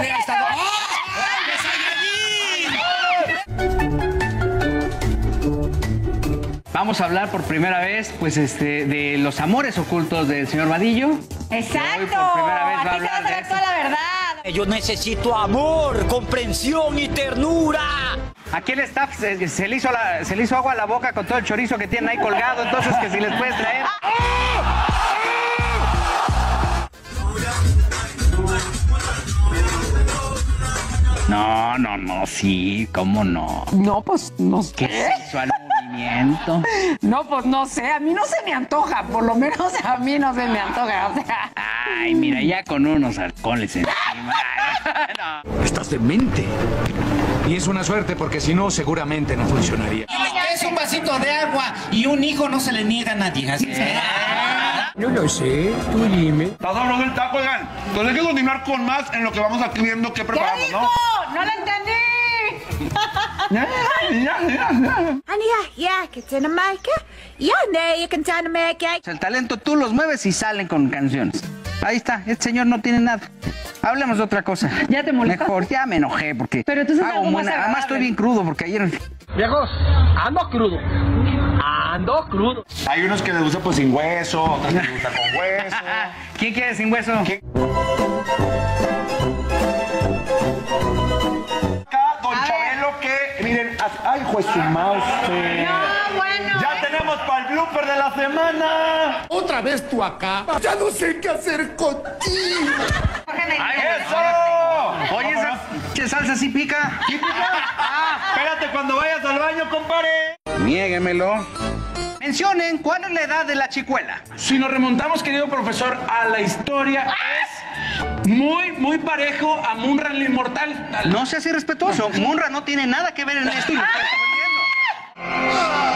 hubiera estado. ¡Ah! ¡Ah, Vamos a hablar por primera vez, pues, este, de los amores ocultos del señor Vadillo. Exacto. Aquí te vas a ver toda la verdad. Yo necesito amor, comprensión y ternura. Aquí el staff se, le hizo se le hizo agua a la boca con todo el chorizo que tienen ahí colgado, entonces que si les puedes traer. ¡Ah! No, no, no, sí, cómo no. No, pues no sé. Qué sexual movimiento. No, pues no sé. A mí no se me antoja. Por lo menos a mí no se me antoja. O sea. Ay, mira, ya con unos alcoholes encima. No. Estás demente. Y es una suerte porque si no, seguramente no funcionaría. Es un vasito de agua y un hijo no se le niega a nadie. Así es. No lo sé, tú dime. Está sabroso el taco, oigan. Entonces hay que continuar con más en lo que vamos aquí viendo qué ¿Qué preparamos? ¿no? No lo entendí. El talento tú los mueves y salen con canciones. Ahí está, este señor no tiene nada. Hablemos de otra cosa. ¿Ya te molestaste? Mejor, ya me enojé porque. Pero tú sabes hago algo más buena- Además estoy bien crudo porque ayer. Viejos, ando crudo. Ando crudo. Hay unos que les gusta pues sin hueso, otros que les gusta con hueso. ¿Quién quiere sin hueso? Acá, ay, juez su mouse. No, bueno. Ya tenemos para el blooper de la semana. Otra vez tú acá. Ya no sé qué hacer contigo. ¡Ay, ¡Eso! Oye, esa che, salsa sí pica. ¿Sí, pica? Ah, espérate cuando vayas al baño, compadre. Niéguemelo. Mencionen cuál es la edad de la chicuela. Si nos remontamos, querido profesor, a la historia, es muy, muy parejo a Munra el Inmortal. No seas irrespetuoso. Munra no tiene nada que ver en esto y lo.